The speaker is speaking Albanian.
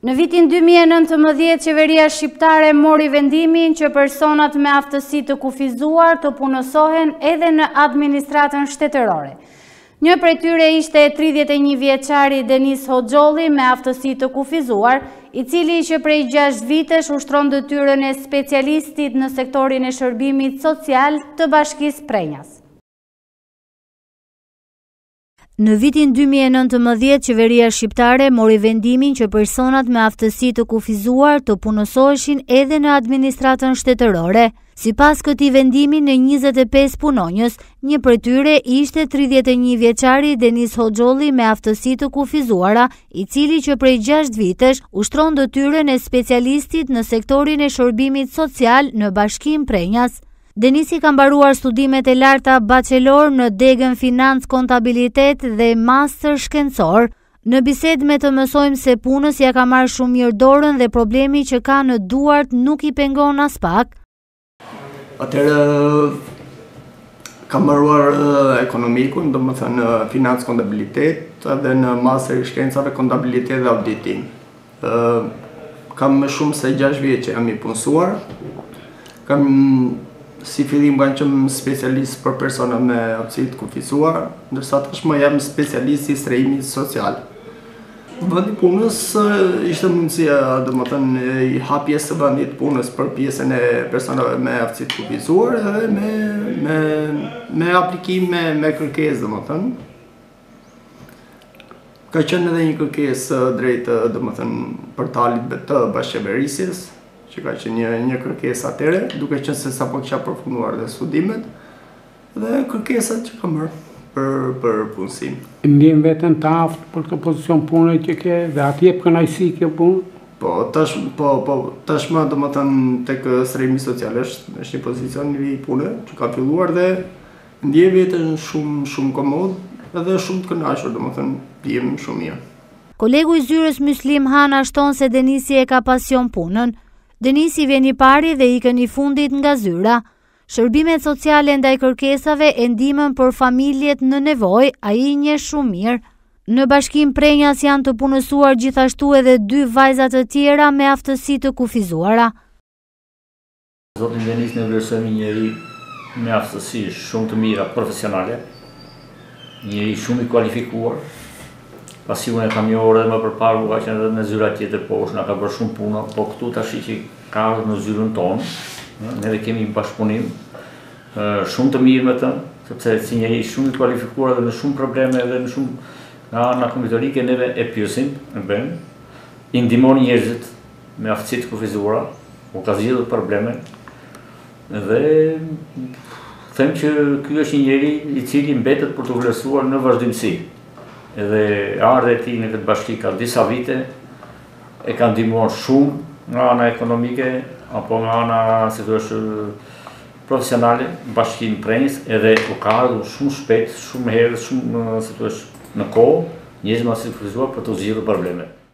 Në vitin 2019, qeveria shqiptare mori vendimin që personat me aftësi të kufizuar të punësohen edhe në administratën shtetërore. Një prej tyre ishte 31 vjeçari Denis Hoxholli me aftësi të kufizuar, i cili që prej 6 vitesh ushtron detyrën e specialistit në sektorin e shërbimit social të Bashkisë Prrenjas. Në vitin 2019, qeveria shqiptare mori vendimin që personat me aftësi të kufizuar të punësoheshin edhe në administratën shtetërore. Sipas këtij vendimi në 25 punonjës, një prej tyre ishte 31 vjeçari Denis Hoxholli me aftësi të kufizuara, i cili që prej 6 vitesh ushtron detyrën e specialistit në sektorin e shërbimit social në Bashkinë Prrenjas. Denisi ka mbaruar studimet e larta bachelor në degën Financë Kontabilitet dhe Master Shkencor. Në bisedë me të mësojmë se punës ia ka marrë shumë mirë dorën dhe problemi që ka në duart nuk e pengon aspak. Atëherë kam mbaruar ekonomikun, domethënë financë kontabilitet dhe në Master i Shkencave Kontabilitet dhe Auditim. Kam më shumë se 6 vjet që jam i punësuar. Kam si fillim kam qenë specialist për persona me aftësi të kufizuar, ndërsa tashmë jam specialist i strehimit social. Vendi i punës ishte mundësia domethënë e hapjes së vendit të punës për pjesën e personave me aftësi të kufizuar edhe me, me, me aplikim me, me kërkesë domethënë. Ka qenë edhe një kërkesë drejt domethënë portalit të bashkëqeverisjes, që ka qenë një një kërkesë atëherë, duke qenë se sapo kisha përfunduar dhe studimet dhe kërkesat që kam bërë për për punësim. Ndien veten të aftë për këtë pozicion pune që ke dhe a të jep kënaqësi kjo punë? Po, tash po po tashmë domethënë tek strehimi social është, është një pozicion pune që ka filluar dhe Ndiej veten shumë shumë komod dhe shumë të kënaqur, domethënë ndihem shumë mirë. Kolegu i zyrës Myslim Hana shton se Denisi e ka pasion punën. Denisi vjen i pari dhe ikën i fundit nga zyra. Shërbimet sociale ndaj kërkesave e ndihmën për familjet në nevojë, ai i njeh shumë mirë. Në Bashkinë Prrenjas janë të punësuar gjithashtu edhe dy vajza të tjera me aftësi të kufizuara. Zotin Denis ne e vlerësojmë një njeri me aftësi shumë të mira profesionale, një njeri shumë i kualifikuar, pasi unë e kam njohur edhe më përpara kur ka qenë edhe në zyrën tjetër poshtë, na ka bërë shumë punë, po këtu tash që ka ardhur në zyrën tonë, neve kemi bashkëpunim shumë të mirë me të, sepse është njeri shumë i kualifikuar edhe në shumë probleme edhe në shumë nga ana kompjuterike neve e pyesim, e bëjmë, i ndihmon njerëzit, Me aftësi të kufizuara, u ka zgjidhur probleme dhe them që ky është një njeri i cili mbetet për t'u vlerësuar në vazhdimësi. Edhe ardhja e tij në këtë bashki ka disa vite, e ka ndihmuar shumë nga ana ekonomike, apo nga ana, si t'ju them, profesionale, bashkinë Prrenjas, edhe u ka ardhur shumë shpejt, shumë herë, shumë, si t'ju them, në kohë, njerëzve me aftësi të kufizuara për t'u zgjidhur problemet.